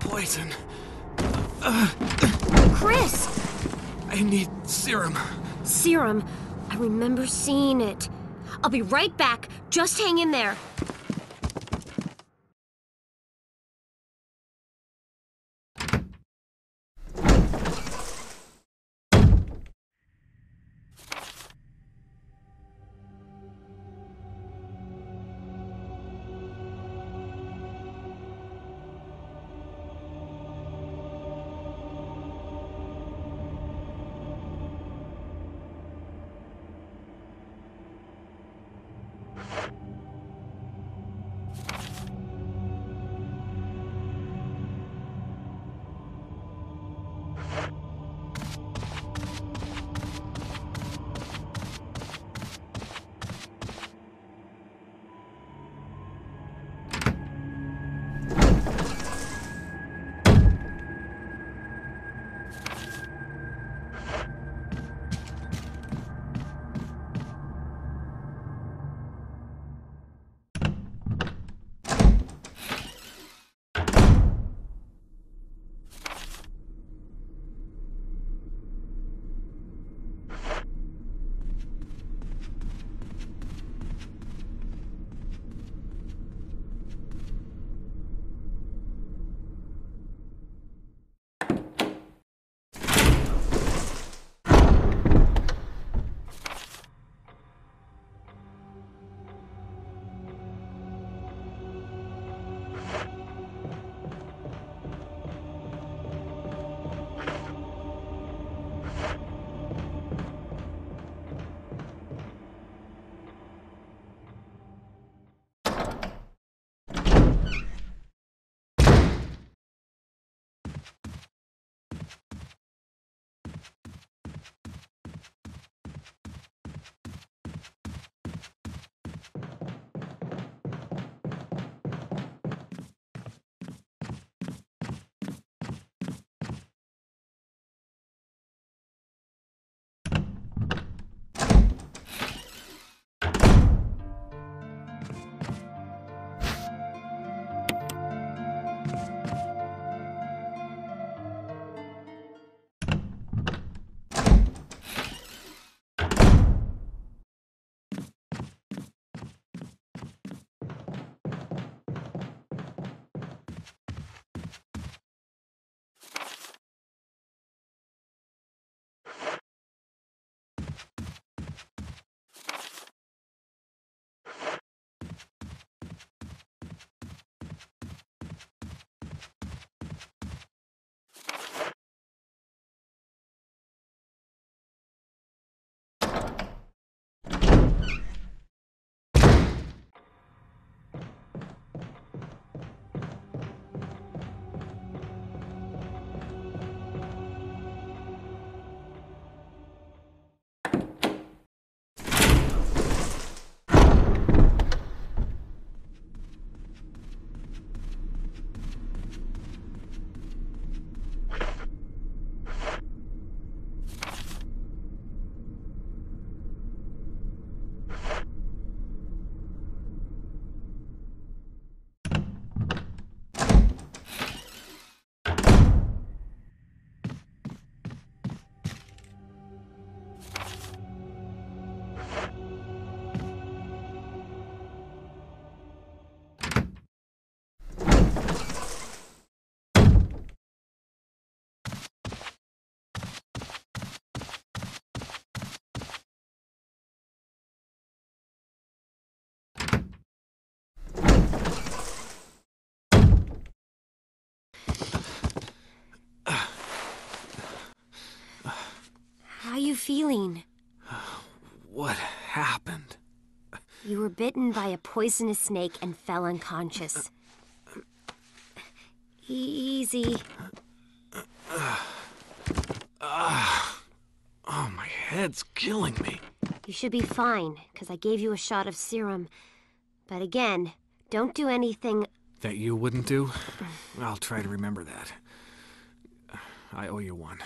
Poison. Chris! I need serum. Serum? I remember seeing it. I'll be right back. Just hang in there. Feeling? What happened? You were bitten by a poisonous snake and fell unconscious. Easy. Oh, my head's killing me. You should be fine, because I gave you a shot of serum. But again, don't do anything. That you wouldn't do? I'll try to remember that. I owe you one.